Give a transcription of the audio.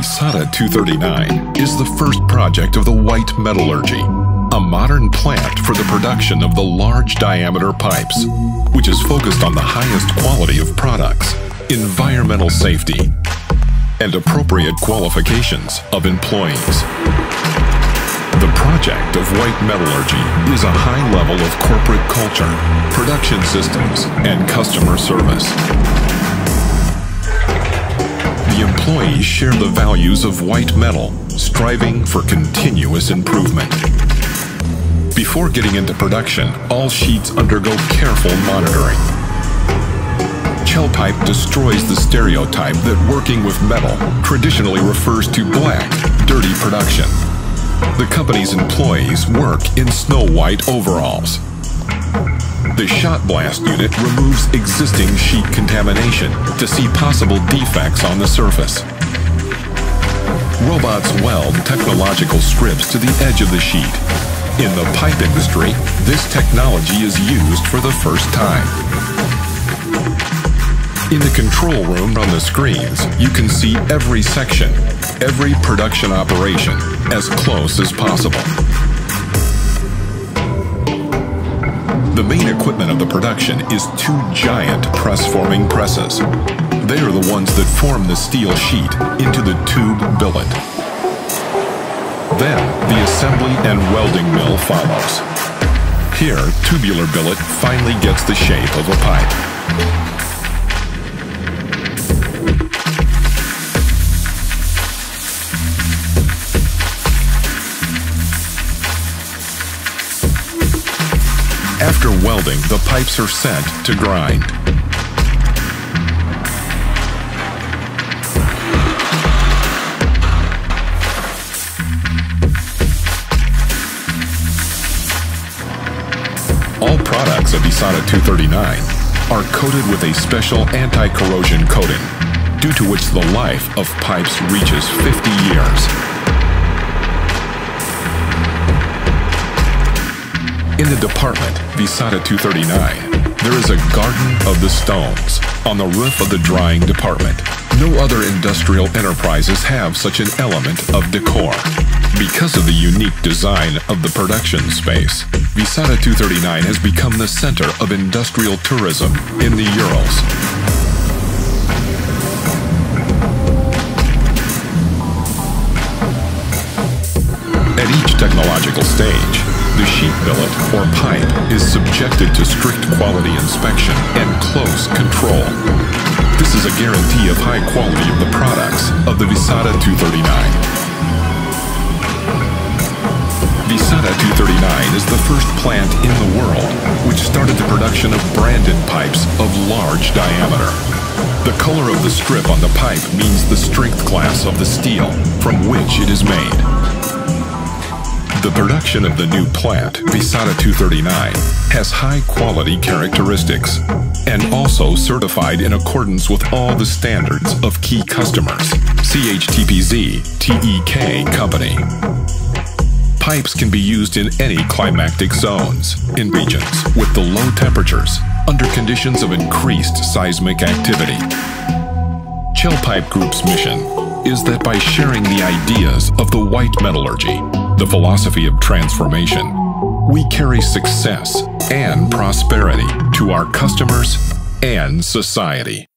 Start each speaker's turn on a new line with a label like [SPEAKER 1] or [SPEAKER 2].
[SPEAKER 1] Vysota 239 is the first project of the White Metallurgy, a modern plant for the production of the large diameter pipes, which is focused on the highest quality of products, environmental safety, and appropriate qualifications of employees. The project of White Metallurgy is a high level of corporate culture, production systems, and customer service. Employees share the values of white metal, striving for continuous improvement. Before getting into production, all sheets undergo careful monitoring. Chelpipe destroys the stereotype that working with metal traditionally refers to black, dirty production. The company's employees work in snow white overalls. The shot blast unit removes existing sheet contamination to see possible defects on the surface. Robots weld technological strips to the edge of the sheet. In the pipe industry, this technology is used for the first time. In the control room on the screens, you can see every section, every production operation, as close as possible. The main equipment of the production is two giant press-forming presses. They are the ones that form the steel sheet into the tube billet. Then, the assembly and welding mill follows. Here, tubular billet finally gets the shape of a pipe. After welding, the pipes are sent to grind. All products of Vysota 239 are coated with a special anti-corrosion coating, due to which the life of pipes reaches 50 years. The department, Vysota 239, there is a Garden of the Stones on the roof of the drying department. No other industrial enterprises have such an element of decor. Because of the unique design of the production space, Vysota 239 has become the center of industrial tourism in the Urals. At each technological stage, the sheet billet, or pipe, is subjected to strict quality inspection and close control. This is a guarantee of high quality of the products of the Vysota 239. Vysota 239 is the first plant in the world which started the production of branded pipes of large diameter. The color of the strip on the pipe means the strength class of the steel from which it is made. The production of the new plant, Vysota 239, has high quality characteristics and also certified in accordance with all the standards of key customers, CHTPZ, TEK Company. Pipes can be used in any climatic zones, in regions with the low temperatures, under conditions of increased seismic activity. Chelpipe Group's mission is that by sharing the ideas of the white metallurgy, the philosophy of transformation, we carry success and prosperity to our customers and society.